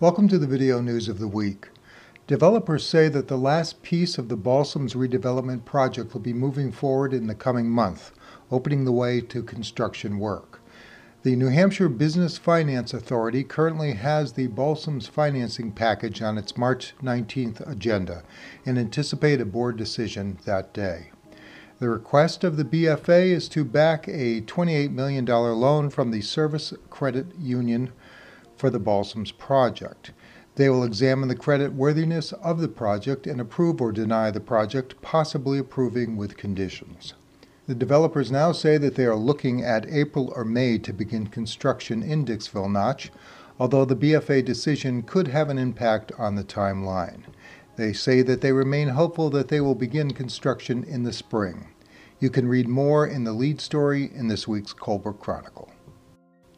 Welcome to the video news of the week. Developers say that the last piece of the Balsams redevelopment project will be moving forward in the coming month, opening the way to construction work. The New Hampshire Business Finance Authority currently has the Balsams financing package on its March 19th agenda and anticipate a board decision that day. The request of the BFA is to back a $28 million loan from the Service Credit Union for the Balsams project. They will examine the credit worthiness of the project and approve or deny the project, possibly approving with conditions. The developers now say that they are looking at April or May to begin construction in Dixville Notch, although the BFA decision could have an impact on the timeline. They say that they remain hopeful that they will begin construction in the spring. You can read more in the lead story in this week's Colebrook Chronicle.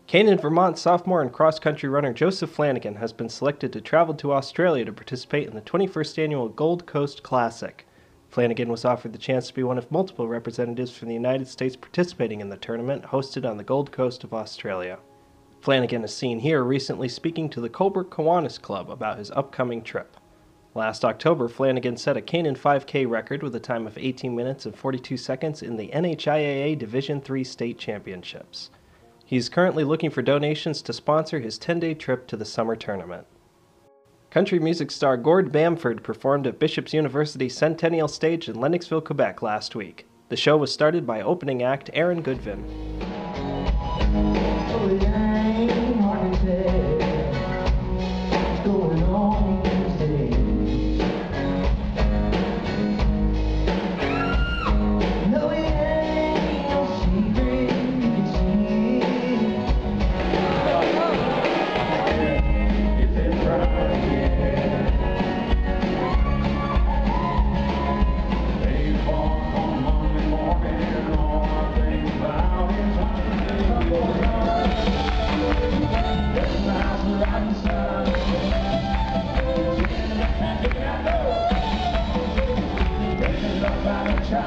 Canaan, Vermont sophomore and cross country runner Joseph Flanagan has been selected to travel to Australia to participate in the 21st annual Gold Coast Classic. Flanagan was offered the chance to be one of multiple representatives from the United States participating in the tournament hosted on the Gold Coast of Australia. Flanagan is seen here recently speaking to the Colebrook Kiwanis Club about his upcoming trip. Last October, Flanagan set a Canaan 5K record with a time of 18 minutes and 42 seconds in the NHIAA Division III State Championships. He is currently looking for donations to sponsor his 10 day trip to the summer tournament. Country music star Gord Bamford performed at Bishop's University Centennial Stage in Lennoxville, Quebec last week. The show was started by opening act Aaron Goodvin. The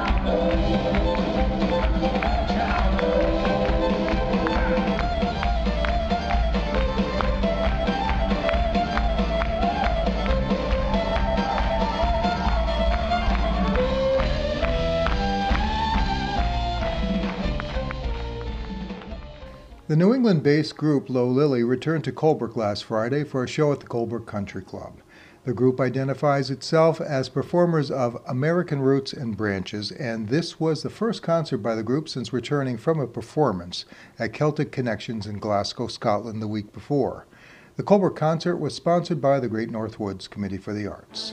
New England based group Low Lily returned to Colebrook last Friday for a show at the Colebrook Country Club. The group identifies itself as performers of American roots and branches, and this was the first concert by the group since returning from a performance at Celtic Connections in Glasgow, Scotland the week before. The Colebrook concert was sponsored by the Great North Woods Committee for the Arts.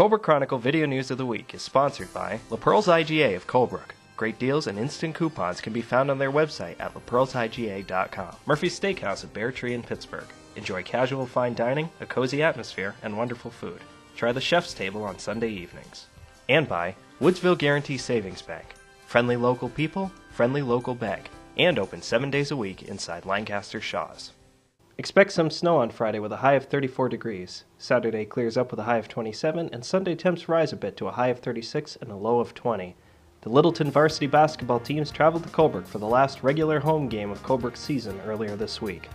Colebrook Chronicle Video News of the Week is sponsored by LaPerle's IGA of Colebrook. Great deals and instant coupons can be found on their website at laperlesiga.com. Murphy's Steakhouse at Bear Tree in Pittsburg. Enjoy casual fine dining, a cozy atmosphere, and wonderful food. try the chef's table on Sunday evenings. And by Woodsville Guaranty Savings Bank. Friendly local people, friendly local bank. And open seven days a week inside Lancaster Shaw's. Expect some snow on Friday with a high of 34 degrees. Saturday clears up with a high of 27, and Sunday temps rise a bit to a high of 36 and a low of 20. The Littleton varsity basketball teams traveled to Colebrook for the last regular home game of Colebrook's season earlier this week.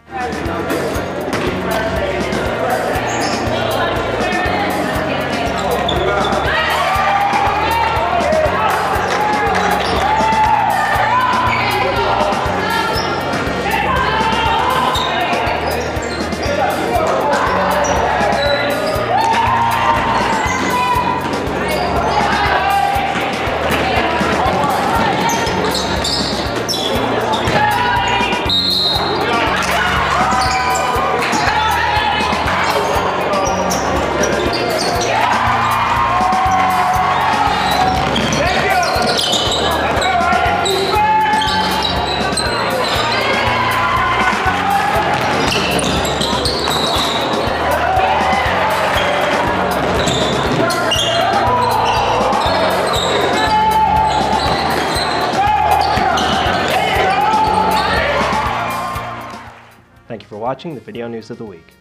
watching the Video News of the Week.